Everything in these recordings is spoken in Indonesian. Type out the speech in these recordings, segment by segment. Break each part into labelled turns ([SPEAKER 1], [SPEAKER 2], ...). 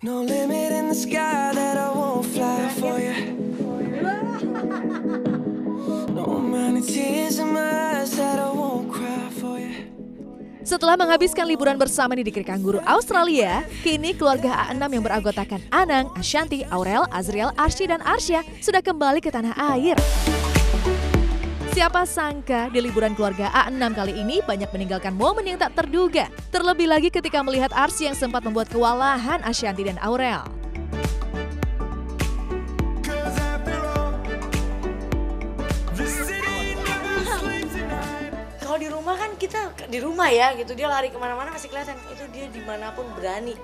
[SPEAKER 1] No limit in the sky that I won't fly for you. No amount of tears in my eyes that I won't cry for you.
[SPEAKER 2] Setelah menghabiskan liburan bersama di negeri kangguru Australia, kini keluarga A6 yang beranggotakan Anang, Ashanti, Aurel, Azriel, Arsy, dan Arsya sudah kembali ke tanah air. Siapa sangka di liburan keluarga A6 kali ini banyak meninggalkan momen yang tak terduga. Terlebih lagi ketika melihat Arsy yang sempat membuat kewalahan Ashanti dan Aurel.
[SPEAKER 3] Kalau di rumah kan kita di rumah ya gitu dia lari ke mana-mana masih kelihatan itu dia di mana pun berani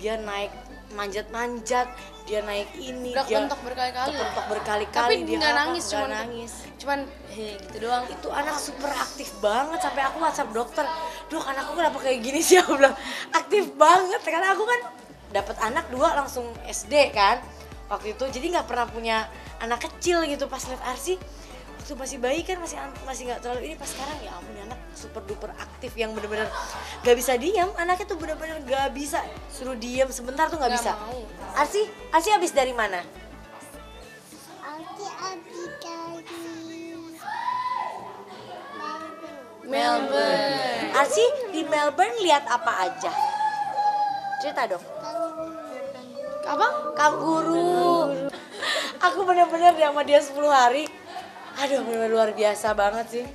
[SPEAKER 3] dia naik manjat-manjat dia naik ini
[SPEAKER 4] Udah
[SPEAKER 3] dia
[SPEAKER 4] berkali-kali.
[SPEAKER 3] kepentok berkali-kali
[SPEAKER 4] Tapi
[SPEAKER 3] dia
[SPEAKER 4] nggak nangis, cuman
[SPEAKER 3] nangis.
[SPEAKER 4] Cuman he gitu doang.
[SPEAKER 3] itu anak super aktif banget sampai aku whatsapp dokter dok anakku kenapa kayak gini sih? Aku bilang aktif banget. Karena aku kan dapat anak dua langsung SD kan waktu itu. Jadi nggak pernah punya anak kecil gitu. Pas lihat Arsi waktu masih bayi kan masih masih nggak terlalu ini pas sekarang ya ampun anak super duper aktif yang bener-bener gak bisa diam anaknya tuh bener-bener gak bisa suruh diam sebentar tuh nggak
[SPEAKER 4] Nggak
[SPEAKER 3] bisa
[SPEAKER 4] mau.
[SPEAKER 3] Arsi Arsi habis dari mana
[SPEAKER 5] Aku abi dari
[SPEAKER 4] Melbourne.
[SPEAKER 3] Arsi di Melbourne lihat apa aja cerita dong
[SPEAKER 4] Apa?
[SPEAKER 3] kanguru. Aku bener-bener sama dia 10 hari. Aduh bener-bener luar biasa banget sih.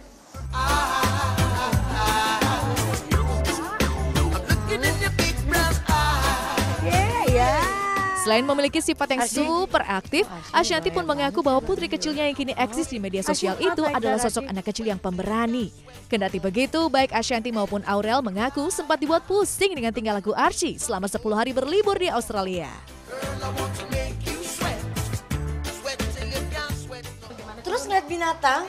[SPEAKER 2] Selain memiliki sifat yang super aktif, Ashanti pun mengaku bahwa putri kecilnya yang kini eksis di media sosial itu adalah sosok anak kecil yang pemberani. Kendati begitu, baik Ashanti maupun Aurel mengaku sempat dibuat pusing dengan tingkah laku Archie selama 10 hari berlibur di Australia.
[SPEAKER 3] Binatang,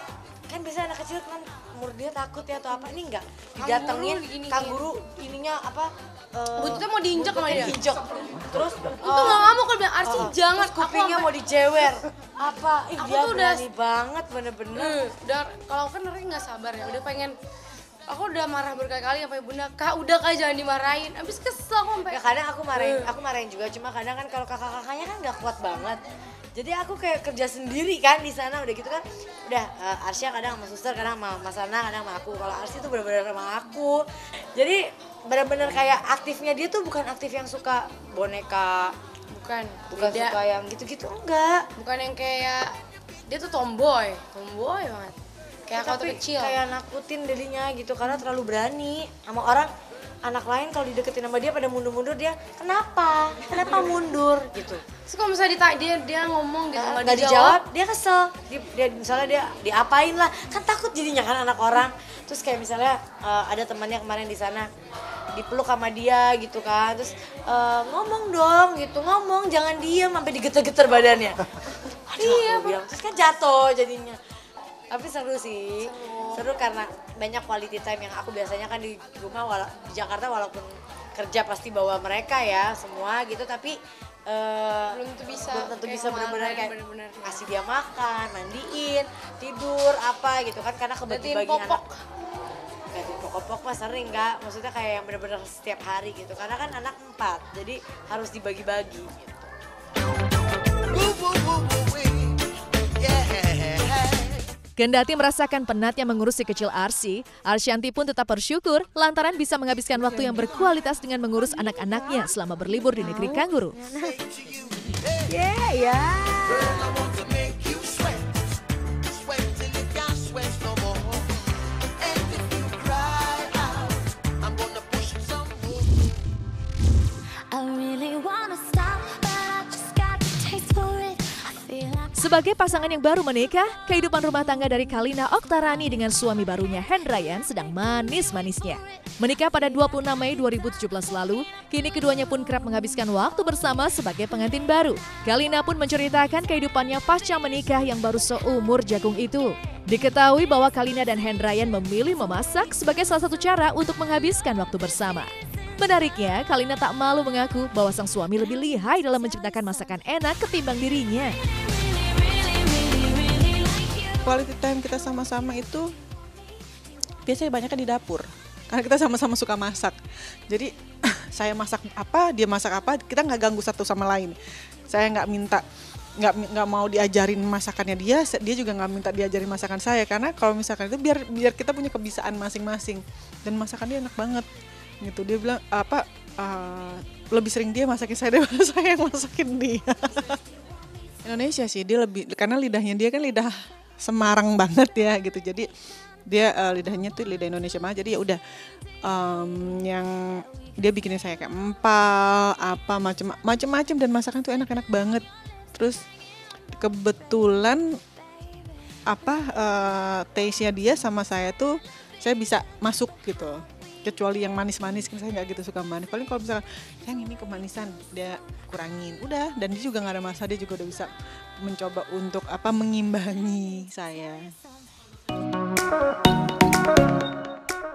[SPEAKER 3] kan biasanya anak kecil kan umur dia takut ya atau apa ini enggak didatengin kanguru ininya apa eh,
[SPEAKER 4] Buntutnya mau diinjak sama dia.
[SPEAKER 3] diinjak. terus
[SPEAKER 4] Itu nggak ngamuk kalau bilang Arsi
[SPEAKER 3] Oh,
[SPEAKER 4] jangan.
[SPEAKER 3] terus kupingnya mau dijewer. Apa? Ih,
[SPEAKER 4] Aku
[SPEAKER 3] dia
[SPEAKER 4] tuh udah-
[SPEAKER 3] banget bener-bener.
[SPEAKER 4] Eh, udah kalau kan orangnya nggak sabar ya. Udah pengen aku udah marah berkali-kali sampai bunda kak udah kak jangan dimarahin. Abis kesel aku sampai
[SPEAKER 3] Ya kadang aku marahin, aku marahin juga. Cuma kadang kan kalau kakak-kakaknya kan nggak kuat banget. Jadi aku kayak kerja sendiri kan di sana udah gitu kan. Udah eh, Arsya kadang sama suster, kadang sama Mas Ana, kadang sama aku. Kalau Arsy tuh benar-benar sama aku. Jadi benar-benar kayak aktifnya dia tuh bukan aktif yang suka boneka,
[SPEAKER 4] bukan
[SPEAKER 3] bukan
[SPEAKER 4] beda.
[SPEAKER 3] suka yang gitu-gitu enggak.
[SPEAKER 4] bukan yang kayak dia tuh tomboy tomboy banget kayak aku waktu
[SPEAKER 3] Tapi
[SPEAKER 4] kecil
[SPEAKER 3] kayak nakutin dirinya gitu karena terlalu berani sama orang anak lain kalau dideketin sama dia pada mundur-mundur dia kenapa? Kenapa mundur? Gitu.
[SPEAKER 4] Terus kalau misalnya ditanya dia dia ngomong gitu
[SPEAKER 3] nggak
[SPEAKER 4] nggak
[SPEAKER 3] dijawab? dia kesel. Dia, dia misalnya dia diapain lah kan takut jadinya kan anak orang. Terus kayak misalnya eh, ada temannya kemarin di sana dipeluk sama dia gitu kan. Terus eh, ngomong dong gitu ngomong jangan diem sampai digeter-geter badannya. Aduh, iya bilang. Terus kan jatuh jadinya. Tapi seru sih. Seru karena banyak quality time yang aku biasanya kan di rumah wala- di Jakarta walaupun kerja pasti bawa mereka ya semua gitu tapi eh,
[SPEAKER 4] belum tentu bisa
[SPEAKER 3] belum tentu
[SPEAKER 4] kayak
[SPEAKER 3] bisa benar-benar kayak kasih dia makan, mandiin, tidur apa gitu kan karena kebagi-bagi anak. Gantiin popok mah sering kak, maksudnya kayak yang benar-benar setiap hari gitu karena kan anak empat jadi harus dibagi-bagi gitu.
[SPEAKER 2] Kendati merasakan penatnya mengurus si kecil Arsy, Arsyanti pun tetap bersyukur lantaran bisa menghabiskan waktu yang berkualitas dengan mengurus anak-anaknya selama berlibur di negeri kangguru.
[SPEAKER 5] I really wanna stop,
[SPEAKER 2] Sebagai pasangan yang baru menikah, kehidupan rumah tangga dari Kalina Oktarani dengan suami barunya Hendrayan sedang manis-manisnya. Menikah pada 26 Mei 2017 lalu, kini keduanya pun kerap menghabiskan waktu bersama sebagai pengantin baru. Kalina pun menceritakan kehidupannya pasca menikah yang baru seumur jagung itu. Diketahui bahwa Kalina dan Hendrayan memilih memasak sebagai salah satu cara untuk menghabiskan waktu bersama. Menariknya, Kalina tak malu mengaku bahwa sang suami lebih lihai dalam menciptakan masakan enak ketimbang dirinya.
[SPEAKER 6] Quality time kita sama-sama itu biasanya banyaknya di dapur. Karena kita sama-sama suka masak. Jadi saya masak apa dia masak apa kita nggak ganggu satu sama lain. Saya nggak minta nggak nggak mau diajarin masakannya dia dia juga nggak minta diajarin masakan saya. Karena kalau misalkan itu biar biar kita punya kebiasaan masing-masing. Dan masakan dia enak banget. Gitu. Dia bilang apa eh, lebih sering dia masakin saya daripada saya yang masakin dia. Indonesia sih dia lebih karena lidahnya dia kan lidah Semarang banget ya gitu. Jadi dia eh, lidahnya tuh lidah Indonesia banget. Jadi ya udah em, yang dia bikinin saya kayak empal apa macam macam-macam dan masakan tuh enak-enak banget. Terus kebetulan apa eh, taste-nya dia sama saya tuh saya bisa masuk gitu kecuali yang manis-manis kan saya nggak gitu suka manis. Paling kalau misalkan yang ini kemanisan dia kurangin. Udah dan dia juga nggak ada masalah dia juga udah bisa mencoba untuk apa mengimbangi saya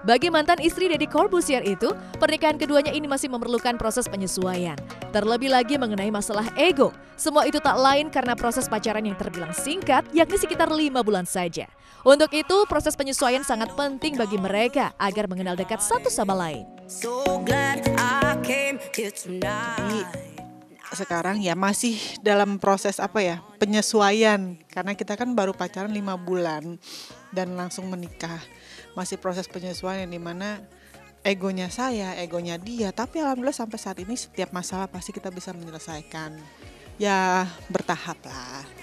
[SPEAKER 2] Bagi mantan istri Deddy Corbuzier itu, pernikahan keduanya ini masih memerlukan proses penyesuaian. Terlebih lagi mengenai masalah ego. Semua itu tak lain karena proses pacaran yang terbilang singkat, yakni sekitar lima bulan saja. Untuk itu, proses penyesuaian sangat penting bagi mereka agar mengenal dekat satu sama lain.
[SPEAKER 1] So glad I came here
[SPEAKER 6] Jadi
[SPEAKER 1] tonight.
[SPEAKER 6] sekarang ya masih dalam proses apa ya penyesuaian karena kita kan baru pacaran lima bulan dan langsung menikah masih proses penyesuaian yang di mana egonya saya egonya dia. Tapi alhamdulillah sampai saat ini setiap masalah pasti kita bisa menyelesaikan. Ya bertahap lah